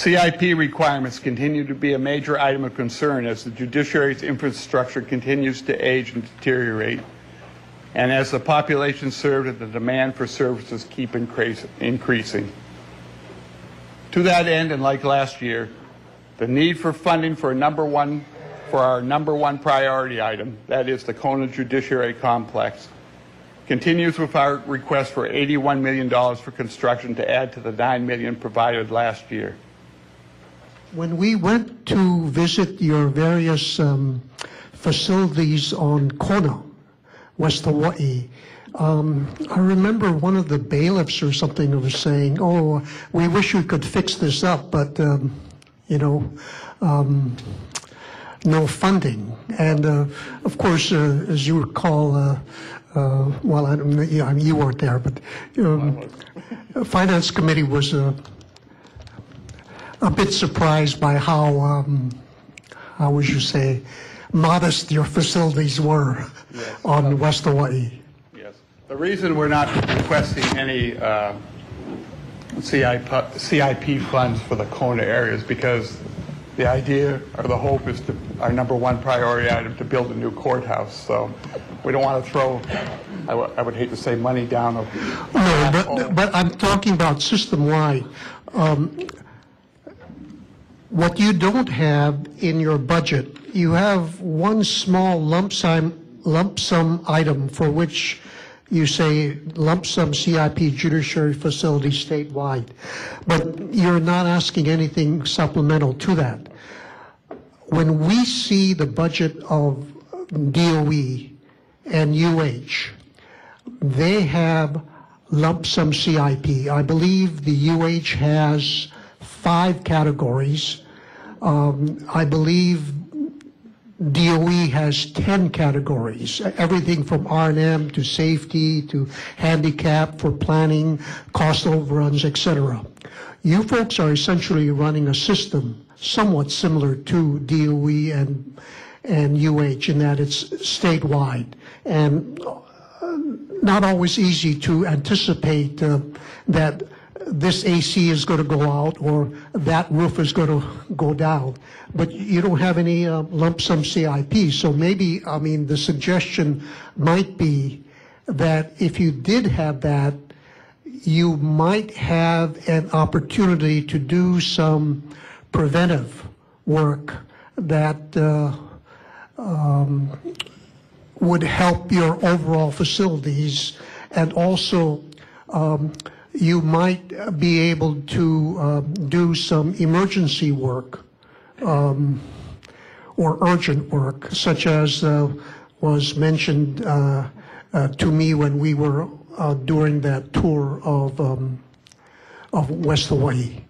CIP requirements continue to be a major item of concern as the judiciary's infrastructure continues to age and deteriorate, and as the population served and the demand for services keep increase- increasing. To that end, and like last year, the need for funding for number one, for our number one priority item, that is the Kona Judiciary Complex, continues with our request for $81 million for construction to add to the 9 million provided last year. When we went to visit your various um, facilities on Kona, West Hawaii, um, I remember one of the bailiffs or something was saying, "Oh, we wish we could fix this up, but um, you know, um, no funding." And uh, of course, uh, as you recall, uh, uh, well, I yeah, I mean, you weren't there, but um, finance committee was. A bit surprised by how, um, how would you say, modest your facilities were on West Hawaii. Yes. The reason we're not requesting any uh, CIP CIP funds for the Kona area is because the idea or the hope is to, our number one priority item, to build a new courthouse. So we don't want to throw, I would- I would hate to say money down a No, but, but I'm talking about system-wide. Um, What you don't have in your budget, you have one small lump sum, lump sum item for which you say lump sum CIP judiciary facility statewide. But you're not asking anything supplemental to that. When we see the budget of DOE and UH, they have lump sum CIP. I believe the UH has five categories. Um, I believe DOE has 10 categories, everything from R&M to safety to handicap for planning, cost overruns, etc. You folks are essentially running a system somewhat similar to DOE and, and UH in that it's statewide. And not always easy to anticipate uh, that this AC is going to go out or that roof is going to go down. But you don't have any uh, lump sum CIP. So maybe, I mean, the suggestion might be that if you did have that, you might have an opportunity to do some preventive work that uh, would help your overall facilities, and also um, you might be able to um, do some emergency work um, or urgent work, such as uh, was mentioned uh, uh, to me when we were uh, during that tour of um, of West Hawaii.